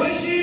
Worship